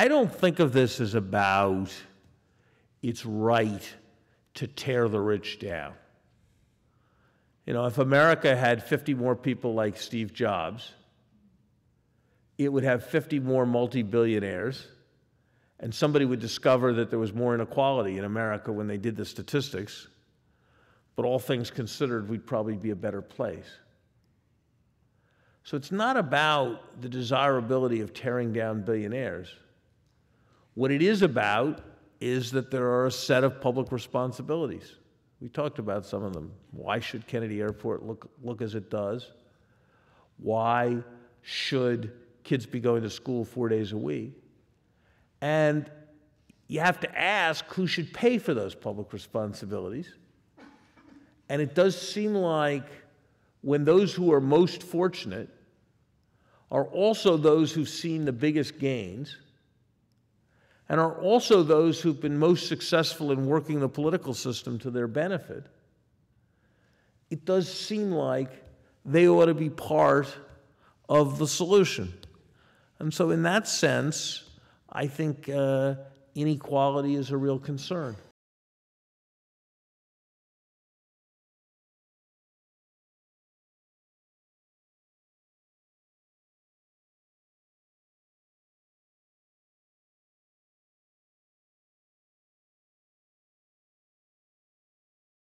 I don't think of this as about it's right to tear the rich down. You know, if America had 50 more people like Steve Jobs, it would have 50 more multi billionaires, and somebody would discover that there was more inequality in America when they did the statistics. But all things considered, we'd probably be a better place. So it's not about the desirability of tearing down billionaires. What it is about is that there are a set of public responsibilities. We talked about some of them. Why should Kennedy Airport look, look as it does? Why should kids be going to school four days a week? And you have to ask who should pay for those public responsibilities. And it does seem like when those who are most fortunate are also those who've seen the biggest gains and are also those who've been most successful in working the political system to their benefit, it does seem like they ought to be part of the solution. And so, in that sense, I think uh, inequality is a real concern.